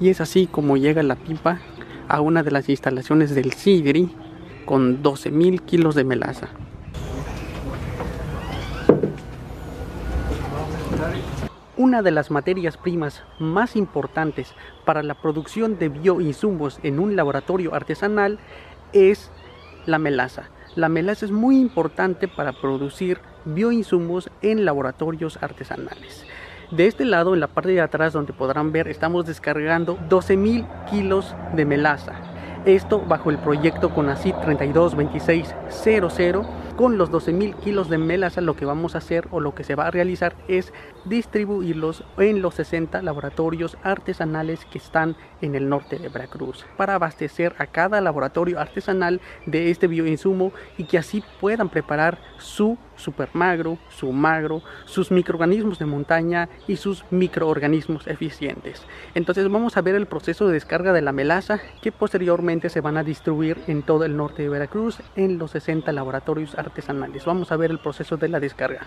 Y es así como llega la pipa a una de las instalaciones del Sidri con 12.000 kilos de melaza. Una de las materias primas más importantes para la producción de bioinsumos en un laboratorio artesanal es la melaza. La melaza es muy importante para producir bioinsumos en laboratorios artesanales. De este lado, en la parte de atrás donde podrán ver, estamos descargando 12.000 kilos de melaza. Esto bajo el proyecto CONACYT 322600 con los 12.000 kilos de melaza lo que vamos a hacer o lo que se va a realizar es distribuirlos en los 60 laboratorios artesanales que están en el norte de Veracruz para abastecer a cada laboratorio artesanal de este bioinsumo y que así puedan preparar su super magro, su magro, sus microorganismos de montaña y sus microorganismos eficientes. Entonces vamos a ver el proceso de descarga de la melaza que posteriormente se van a distribuir en todo el norte de Veracruz en los 60 laboratorios artesanales. Vamos a ver el proceso de la descarga.